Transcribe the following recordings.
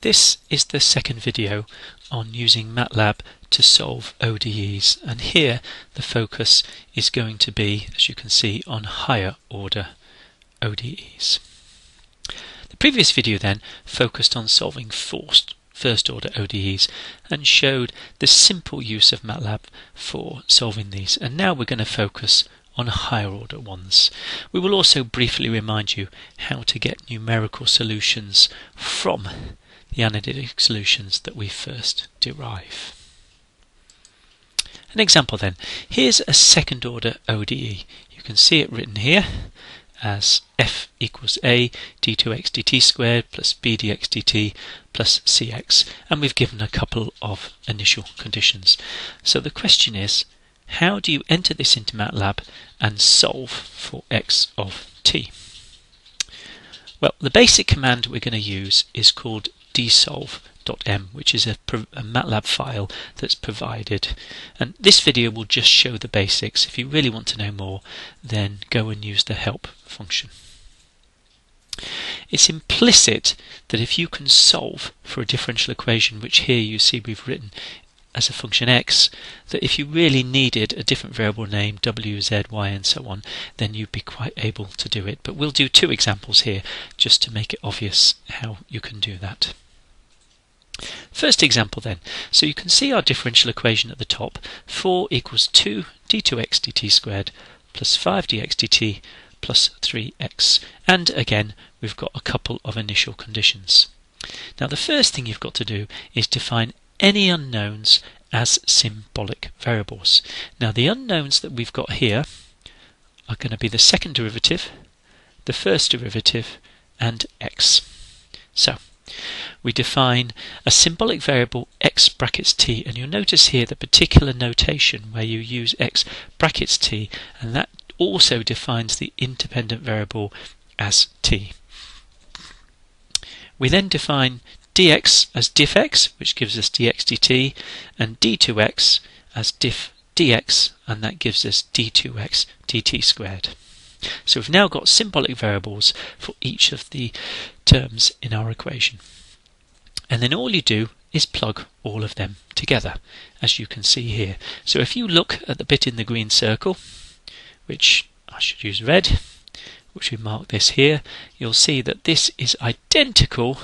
This is the second video on using MATLAB to solve ODEs and here the focus is going to be, as you can see, on higher order ODEs. The previous video then focused on solving forced first order ODEs and showed the simple use of MATLAB for solving these and now we're going to focus on higher order ones. We will also briefly remind you how to get numerical solutions from the analytic solutions that we first derive. An example then, here's a second order ODE. You can see it written here as f equals a d2x dt squared plus b dx dt plus cx and we've given a couple of initial conditions. So the question is how do you enter this into MATLAB and solve for x of t? Well, the basic command we're going to use is called dsolve.m, which is a, a, MATLAB file that's provided. And this video will just show the basics. If you really want to know more, then go and use the help function. It's implicit that if you can solve for a differential equation, which here you see we've written as a function x, that if you really needed a different variable name, w, z, y, and so on, then you'd be quite able to do it. But we'll do two examples here just to make it obvious how you can do that. First example then. So you can see our differential equation at the top. 4 equals 2 d2x dt squared plus 5 dx dt plus 3x. And again, we've got a couple of initial conditions. Now the first thing you've got to do is define any unknowns as symbolic variables. Now the unknowns that we've got here are going to be the second derivative, the first derivative, and x. So we define a symbolic variable x brackets t and you'll notice here the particular notation where you use x brackets t and that also defines the independent variable as t. We then define dx as diff x which gives us dx dt and d2x as diff dx and that gives us d2x dt squared. So we've now got symbolic variables for each of the terms in our equation. And then all you do is plug all of them together, as you can see here. So if you look at the bit in the green circle, which I should use red, which we mark this here, you'll see that this is identical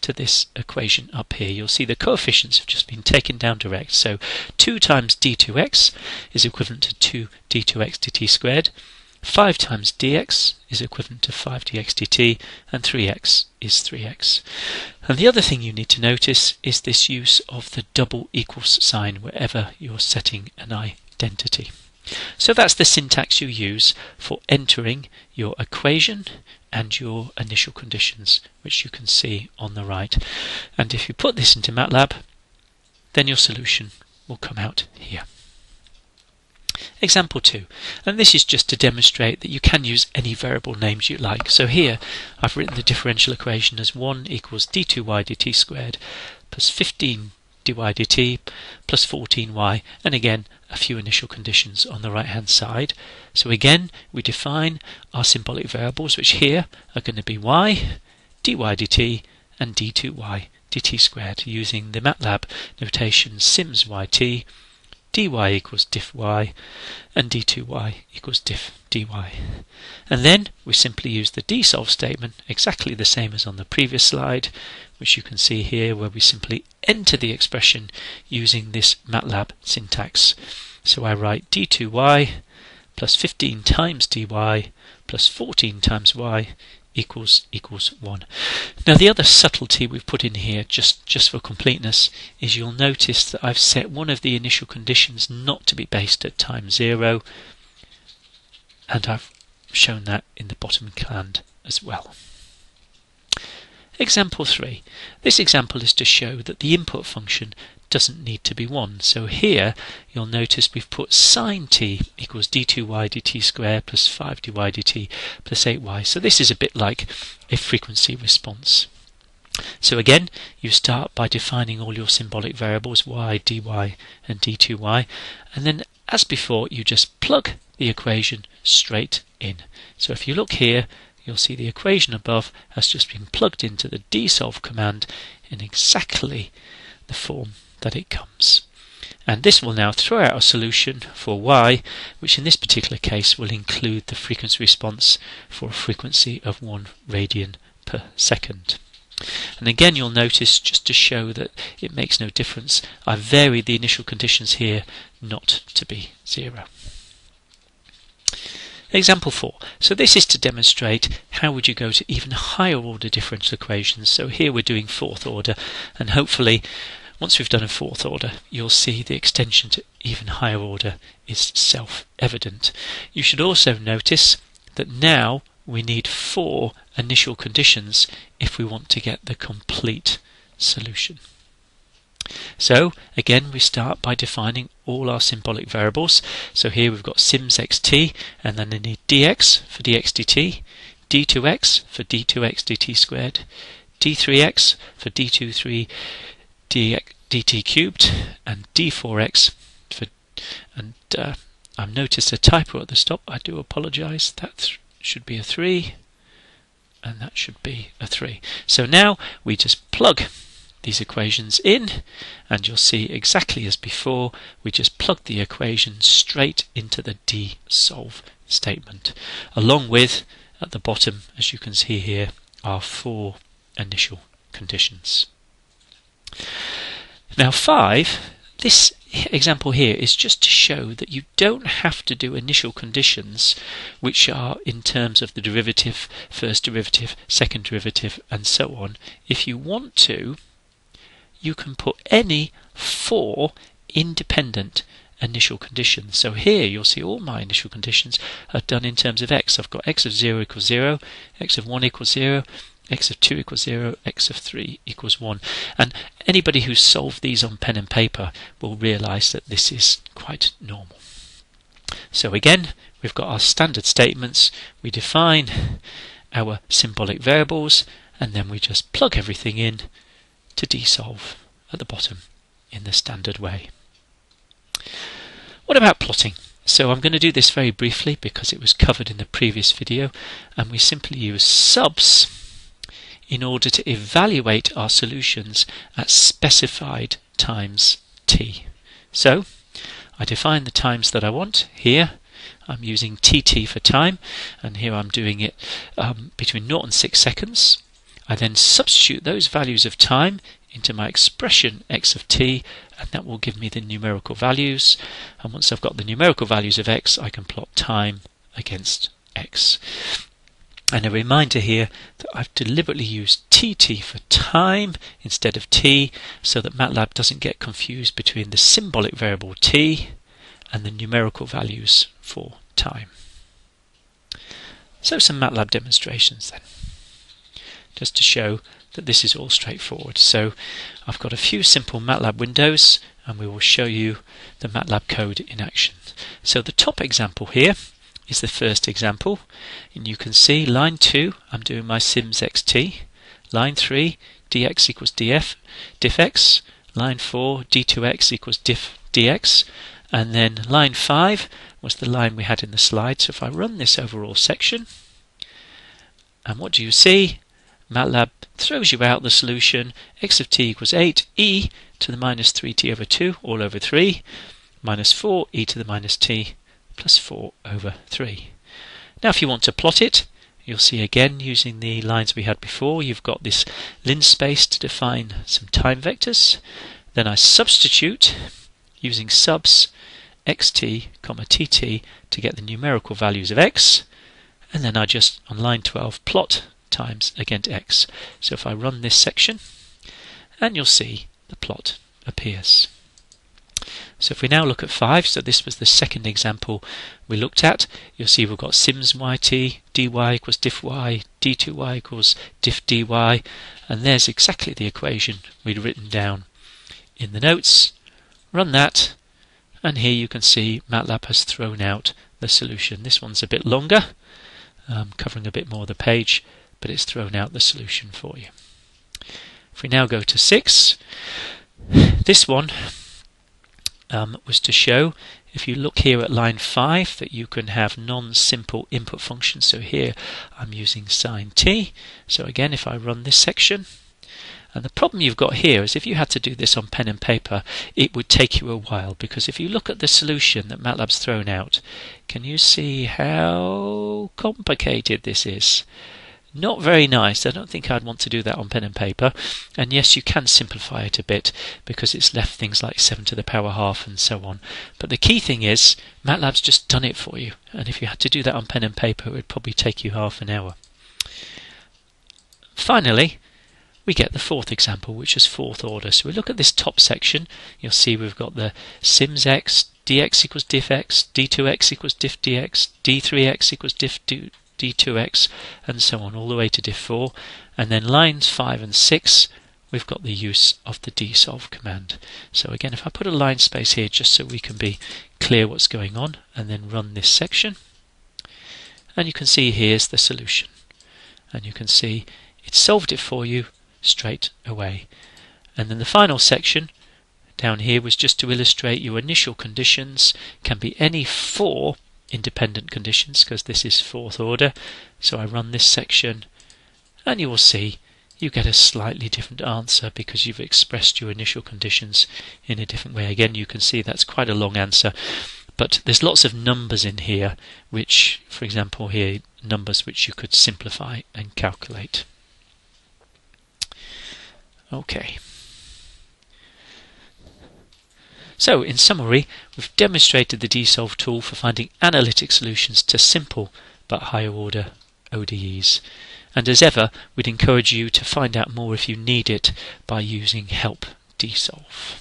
to this equation up here. You'll see the coefficients have just been taken down direct. So 2 times d2x is equivalent to 2 d2x dt squared. 5 times dx is equivalent to 5 dx dt and 3x is 3x. And the other thing you need to notice is this use of the double equals sign wherever you're setting an identity. So that's the syntax you use for entering your equation and your initial conditions, which you can see on the right. And if you put this into MATLAB, then your solution will come out here. Example 2, and this is just to demonstrate that you can use any variable names you like. So here I've written the differential equation as 1 equals d2y dt squared plus 15 dy dt plus 14y and again a few initial conditions on the right hand side. So again we define our symbolic variables which here are going to be y, dy dt and d2y dt squared using the MATLAB notation syms yt dy equals diff y and d2y equals diff dy. And then we simply use the dsolve statement exactly the same as on the previous slide which you can see here where we simply enter the expression using this MATLAB syntax. So I write d2y plus 15 times dy plus 14 times y equals equals 1. Now the other subtlety we've put in here just just for completeness is you'll notice that I've set one of the initial conditions not to be based at time 0 and I've shown that in the bottom command as well. Example 3. This example is to show that the input function doesn't need to be 1. So here you'll notice we've put sine t equals d2y dt squared plus 5 dy dt plus 8y. So this is a bit like a frequency response. So again, you start by defining all your symbolic variables y, dy, and d2y, and then as before, you just plug the equation straight in. So if you look here, you'll see the equation above has just been plugged into the dsolve command in exactly the form that it comes. And this will now throw out a solution for y, which in this particular case will include the frequency response for a frequency of 1 radian per second. And again, you'll notice, just to show that it makes no difference, I've varied the initial conditions here not to be zero. Example 4. So this is to demonstrate how would you go to even higher order differential equations. So here we're doing fourth order and hopefully once we've done a fourth order you'll see the extension to even higher order is self-evident. You should also notice that now we need four initial conditions if we want to get the complete solution. So again we start by defining all our symbolic variables. So here we've got syms xt and then I need dx for dx dt, d2x for d2x dt squared, d3x for d23 dx, dt cubed and d4x for and uh, I've noticed a typo at the stop. I do apologize. That should be a 3 and that should be a 3. So now we just plug these equations in and you'll see exactly as before we just plug the equation straight into the D solve statement along with at the bottom as you can see here our four initial conditions. Now 5 this example here is just to show that you don't have to do initial conditions which are in terms of the derivative, first derivative, second derivative and so on. If you want to you can put any four independent initial conditions. So here you'll see all my initial conditions are done in terms of x. I've got x of 0 equals 0, x of 1 equals 0, x of 2 equals 0, x of 3 equals 1. And anybody who's solved these on pen and paper will realize that this is quite normal. So again, we've got our standard statements. We define our symbolic variables and then we just plug everything in to dsolve at the bottom in the standard way. What about plotting? So I'm going to do this very briefly because it was covered in the previous video and we simply use subs in order to evaluate our solutions at specified times t. So I define the times that I want here I'm using tt for time and here I'm doing it um, between 0 and 6 seconds I then substitute those values of time into my expression x of t and that will give me the numerical values and once I've got the numerical values of x I can plot time against x. And a reminder here that I've deliberately used tt for time instead of t so that MATLAB doesn't get confused between the symbolic variable t and the numerical values for time. So some MATLAB demonstrations then just to show that this is all straightforward. So I've got a few simple MATLAB windows and we will show you the MATLAB code in action. So the top example here is the first example and you can see line 2 I'm doing my syms xt, line 3 dx equals df, diffx, line 4 d2x equals diff dx and then line 5 was the line we had in the slide so if I run this overall section and what do you see? MATLAB throws you out the solution. X of t equals 8 e to the minus 3t over 2 all over 3 minus 4 e to the minus t plus 4 over 3. Now if you want to plot it you'll see again using the lines we had before you've got this linspace to define some time vectors. Then I substitute using subs xt tt to get the numerical values of x. And then I just on line 12 plot times against x. So if I run this section, and you'll see the plot appears. So if we now look at 5, so this was the second example we looked at, you'll see we've got syms yt, dy equals diff y, d2y equals diff dy, and there's exactly the equation we'd written down in the notes. Run that, and here you can see MATLAB has thrown out the solution. This one's a bit longer, um, covering a bit more of the page, but it's thrown out the solution for you. If we now go to 6, this one um, was to show, if you look here at line 5, that you can have non-simple input functions. So here I'm using sine t. So again, if I run this section, And the problem you've got here is if you had to do this on pen and paper, it would take you a while because if you look at the solution that MATLAB's thrown out, can you see how complicated this is? Not very nice. I don't think I'd want to do that on pen and paper. And yes, you can simplify it a bit because it's left things like 7 to the power half and so on. But the key thing is, MATLAB's just done it for you. And if you had to do that on pen and paper, it would probably take you half an hour. Finally, we get the fourth example, which is fourth order. So we look at this top section. You'll see we've got the syms x, dx equals diff x, d2x equals diff dx, d3x equals diff d2x, and so on, all the way to diff4. And then lines 5 and 6, we've got the use of the dsolve command. So again, if I put a line space here just so we can be clear what's going on, and then run this section, and you can see here's the solution. And you can see it solved it for you straight away. And then the final section down here was just to illustrate your initial conditions can be any four independent conditions because this is fourth order. So I run this section and you will see you get a slightly different answer because you've expressed your initial conditions in a different way. Again, you can see that's quite a long answer, but there's lots of numbers in here, which, for example, here, numbers which you could simplify and calculate. Okay. So, in summary, we've demonstrated the dsolve tool for finding analytic solutions to simple but higher order ODEs. And as ever, we'd encourage you to find out more if you need it by using help dsolve.